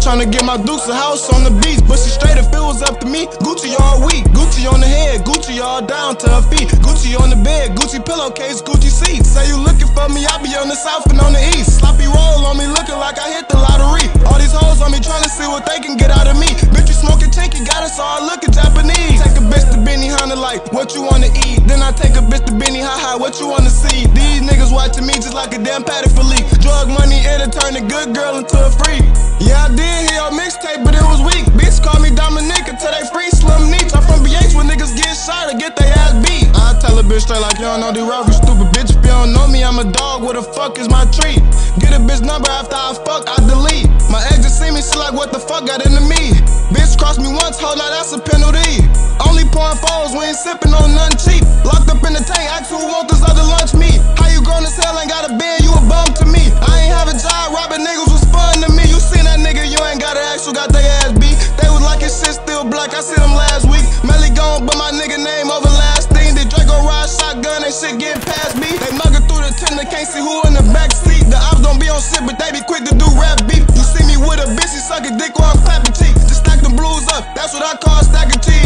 was trying to get my Dukes a house on the beach, but she straight if it was up to me. Gucci all week, Gucci on the head, Gucci all down to her feet. Gucci on the bed, Gucci pillowcase, Gucci seats. Say you looking for me, I be on the south and on the east. Sloppy roll on me, looking like I hit the lottery. All these hoes on me what you wanna eat? Then I take a bitch to Benihana, what you wanna see? These niggas watching me just like a damn patty for leak. Drug money, it'll turn a good girl into a freak. Yeah, I did hear your mixtape, but it was weak. Bitch call me Dominic until they free Slim Neats. I'm from BH when niggas get shot or get their ass beat. I tell a bitch straight like you don't know the rough, stupid bitch. If you don't know me, I'm a dog. What the fuck is my treat? Get a bitch number after I fuck, I delete. My like, what the fuck got into me? Bitch cross me once, hold out, that's a penalty. Only pouring foes, we ain't sipping on nothing cheap. Locked up in the tank, ask who want this other lunch meat. How you grown as hell, ain't got a bed, you a bum to me. I ain't have a job, robbing niggas was fun to me. You seen that nigga, you ain't gotta ask who got their ass beat. They was like his shit still black, I see them last week. Melly gone, but my nigga name over last thing. Did Draco ride shotgun, they shit getting past me. They mugging through the tent, they can't see who in the back seat. The ops don't be on shit, but they be quick to bitch, suck a dick while I'm clapping cheeks. Just stack them blues up, that's what I call stacking cheese.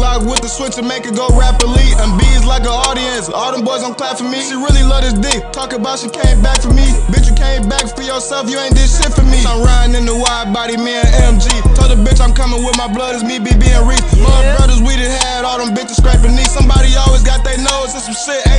Glock with the switch and make it go rapidly. And B's like an audience, all them boys don't clap for me. She really love this dick, talk about she came back for me. Bitch, you came back for yourself, you ain't did shit for me. I'm riding in the wide body, me and MG. Told the bitch I'm coming with my blood, it's me, BB and Reese. My brothers, we done had all them bitches scraping knees. Somebody always got their nose and some shit, AJ Reed. I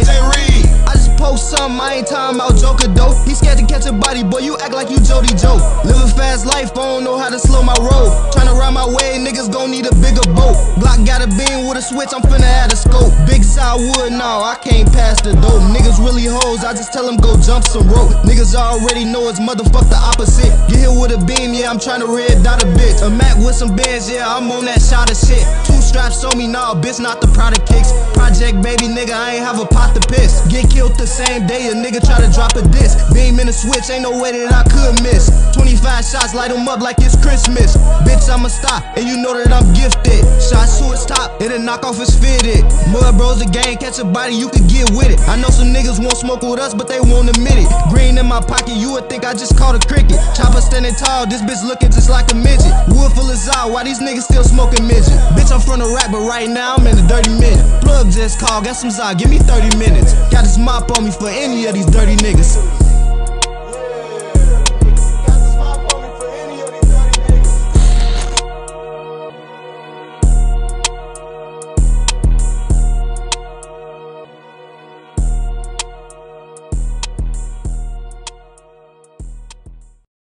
something, I ain't talking about Joker though. He scared to catch a body, boy, you act like you Jody Joe. Live a fast life, I don't know how to slow my roll. Tryna ride my way, niggas gon' need a bigger boat. Glock got a beam with a switch, I'm finna add a scope. Big side wood, no, I can't pass the dope. Niggas really hoes, I just tell them go jump some rope. Niggas already know it's motherfuck the opposite. Get hit with a beam, yeah, I'm tryna red dot a bitch. A Mac with some bands, yeah, I'm on that shot of shit. Two straps on me, nah, bitch, not the product kicks. Project nigga, I ain't have a pot to piss. Get killed the same day, a nigga try to drop a disc. Beam in the switch, ain't no way that I could miss. 25 shots, light 'em up like it's Christmas. Bitch, I'ma stop, and you know that I'm gifted. Shots to its top, it'll knock off his fitted. Mud bros, the gang, catch a body, you could get with it. I know some niggas won't smoke with us, but they won't admit it. Green in my pocket, you would think I just caught a cricket. Chopper standing tall, this bitch looking just like a midget. Wood full of Zao, why these niggas still smoking midget? Bitch, I'm from the rap, but right now I'm in the dirty minute. Just called, got some Zao, give me 30 minutes. Got this mop on me for any of these dirty niggas.